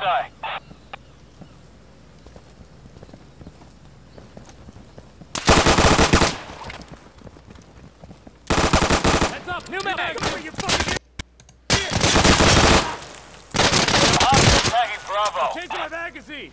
die. Heads up, new mag! Come here, you fucking... Hostile tagging Bravo. Change my magazine!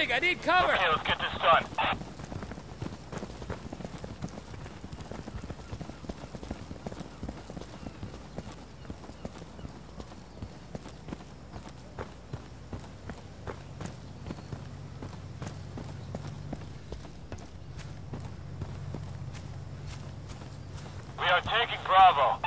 Loading! I need cover! Okay, let's get this done. We are taking Bravo.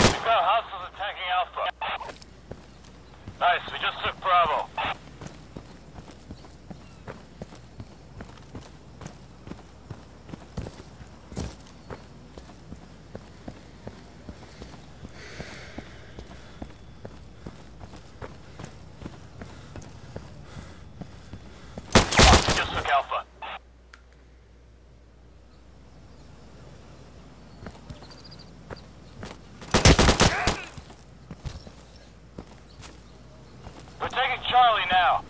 We've got hostiles attacking Alpha. Nice, we just took Bravo. We just took Alpha. We're taking Charlie now.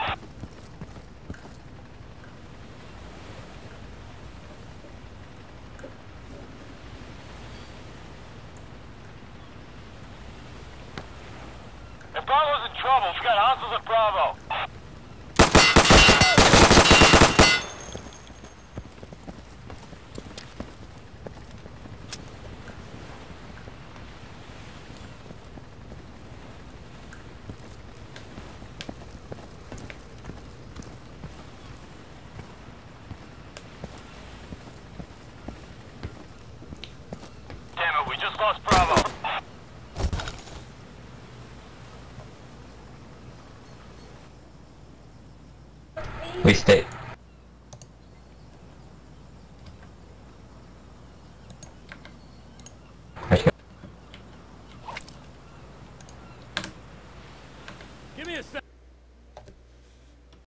If Bravo's in trouble, we got hostiles at Bravo. Damn it, we just lost Bravo. We stay.